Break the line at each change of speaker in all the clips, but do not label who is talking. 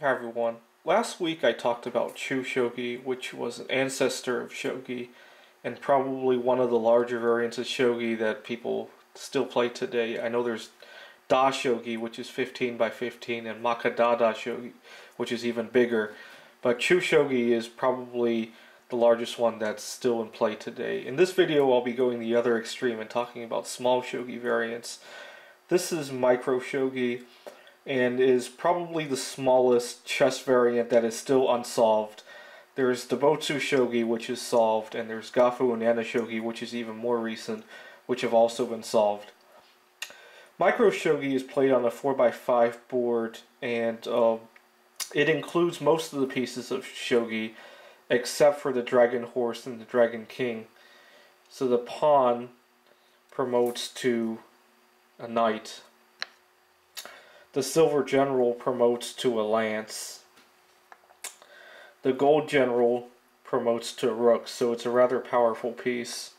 Hi everyone. Last week I talked about Chu Shogi, which was an ancestor of Shogi, and probably one of the larger variants of Shogi that people still play today. I know there's Dai Shogi, which is 15 by 15, and Maka Dai Dai Shogi, which is even bigger. But Chu Shogi is probably the largest one that's still in play today. In this video I'll be going the other extreme and talking about small Shogi variants. This is Micro Shogi and is probably the smallest chess variant that is still unsolved. There's Dobutsu Shogi, which is solved, and there's Gafu and Nana Shogi, which is even more recent, which have also been solved. Micro Shogi is played on a 4x5 board, and uh, it includes most of the pieces of Shogi, except for the Dragon Horse and the Dragon King. So the pawn promotes to a knight the silver general promotes to a lance. The gold general promotes to a rook, so it's a rather powerful piece.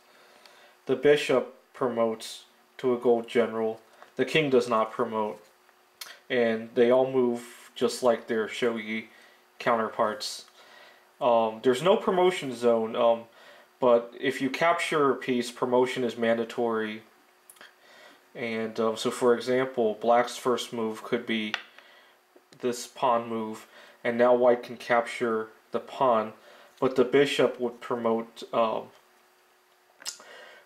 The bishop promotes to a gold general. The king does not promote. And they all move just like their shogi counterparts. Um, there's no promotion zone, um, but if you capture a piece, promotion is mandatory and um, so, for example, black's first move could be this pawn move, and now white can capture the pawn, but the bishop would promote. Um,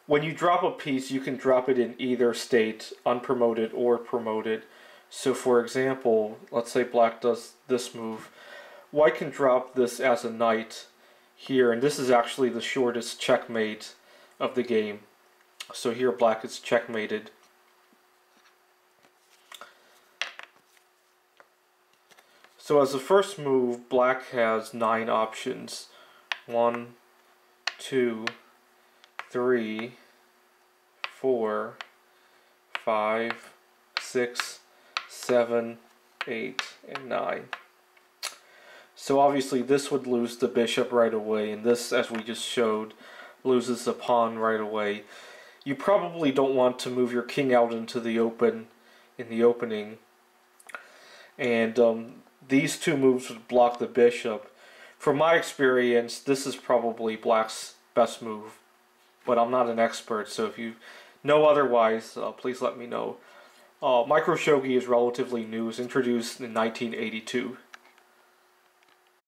when you drop a piece, you can drop it in either state, unpromoted or promoted. So, for example, let's say black does this move. White can drop this as a knight here, and this is actually the shortest checkmate of the game. So here black is checkmated. So as the first move, black has nine options. One, two, three, four, five, six, seven, eight, and nine. So obviously this would lose the bishop right away, and this, as we just showed, loses the pawn right away. You probably don't want to move your king out into the open, in the opening. And um, these two moves would block the bishop. From my experience, this is probably black's best move, but I'm not an expert, so if you know otherwise, uh, please let me know. Uh, Micro Shogi is relatively new. It was introduced in 1982.